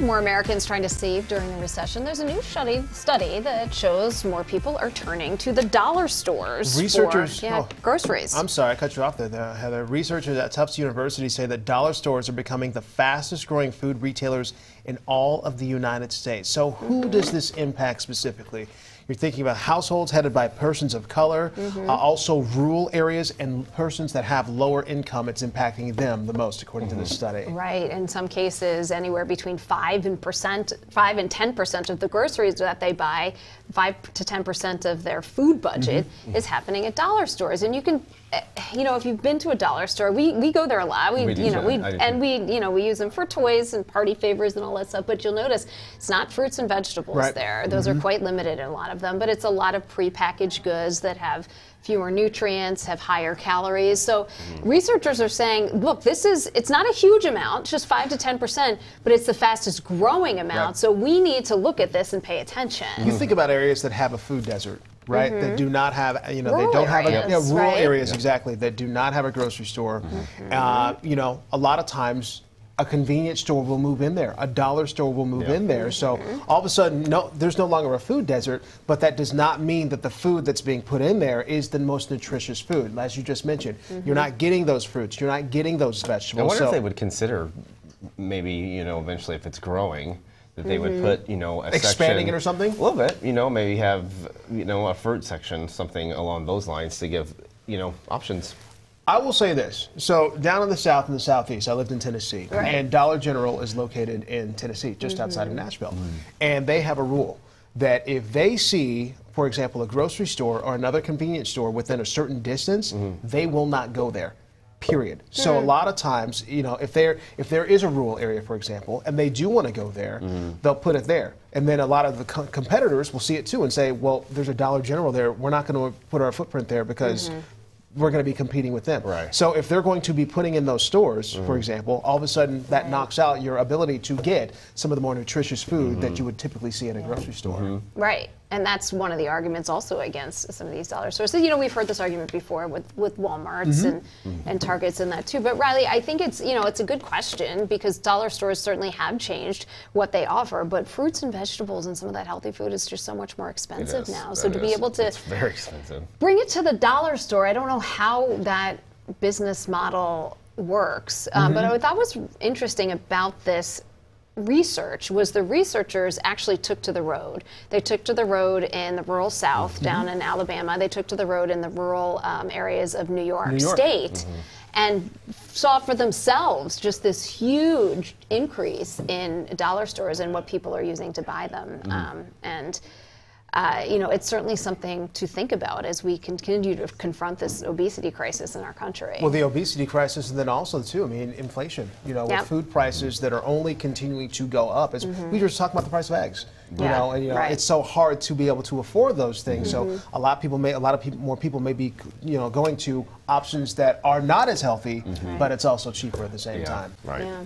More Americans trying to save during the recession. There's a new study study that shows more people are turning to the dollar stores Researchers, for yeah, oh, groceries. I'm sorry, I cut you off there, there, Heather. Researchers at Tufts University say that dollar stores are becoming the fastest growing food retailers in all of the United States. So, who does this impact specifically? You're thinking about households headed by persons of color, uh, also rural areas, and persons that have lower income. It's impacting them the most, according to this study. Right. In some cases, anywhere between five and percent, five and ten percent of the groceries that they buy, five to ten percent of their food budget Mm-hmm. is happening at dollar stores. And you can, Eh, you know, if you've been to a dollar store, we, we go there a lot. We, We do you know, too. we and we, you know, we use them for toys and party favors and all that stuff. But you'll notice it's not fruits and vegetables Right. there. Those are mm-hmm. quite limited in a lot of them. But it's a lot of prepackaged goods that have fewer nutrients, have higher calories. So mm-hmm. researchers are saying, look, this is it's not a huge amount, just five to ten percent, but it's the fastest growing amount. Right. So we need to look at this and pay attention. You think about areas that have a food desert, right? That mm-hmm. do not have, uh, you know, Rural they don't have a areas, yeah, rural right? areas exactly that do not have a grocery store. Mm-hmm. Uh, you know, a lot of times. A convenience store will move in there. A dollar store will move Yeah. in there. So mm-hmm. all of a sudden, no, there's no longer a food desert. But that does not mean that the food that's being put in there is the most nutritious food. As you just mentioned, you're not getting those fruits. You're not getting those vegetables. I wonder so if they would consider maybe you know eventually if it's growing that they would mm-hmm. put you know a Expanding section, it or something? A little bit, you know, maybe have you know a fruit section, something along those lines to give you know options. I will say this. So down in the south and the southeast, I lived in Tennessee, Right. and Dollar General is located in Tennessee, just mm-hmm. outside of Nashville, mm. and they have a rule that if they see, for example, a grocery store or another convenience store within a certain distance, mm-hmm. they will not go there. Period. So a hmm. lot of times, you know, if there if there is a rural area, for example, and they do want to go there, mm-hmm. they'll put it there. And then a lot of the co- competitors will see it too and say, "Well, there's a Dollar General there. We're not going to put our footprint there because mm-hmm. we're going to be competing with them." Right. So if they're going to be putting in those stores, for mm-hmm. example, all of a sudden that knocks out your ability to get some of the more nutritious food that you would typically see in a grocery store. Right. And that's one of the arguments also against some of these dollar stores. So, you know, we've heard this argument before with, with Walmarts mm-hmm. and, and mm-hmm. Targets and that too. But Riley, I think it's, you know, it's a good question because dollar stores certainly have changed what they offer, but fruits and vegetables and some of that healthy food is just so much more expensive now. So That to be able to it's very expensive. bring it to the dollar store. I don't know how that business model works, um, but what I thought was interesting about this research was the researchers actually took to the road. They took to the road in the rural South, down in Alabama. They took to the road in the rural um, areas of New York, New York. State. And saw for themselves just this huge increase in dollar stores and what people are using to buy them. Um, and uh, you know, it's certainly something to think about as we continue to confront this obesity crisis in our country. Well, the obesity crisis, and then also too, I mean, inflation. You know, Yep. with food prices that are only continuing to go up. As mm-hmm. we were just talking about the price of eggs. You Yeah, know, and you know, right. it's so hard to be able to afford those things. So mm-hmm. a lot of people may, a lot of people, more people may be, you know, going to options that are not as healthy, mm-hmm. but it's also cheaper at the same Yeah, time. right. yeah.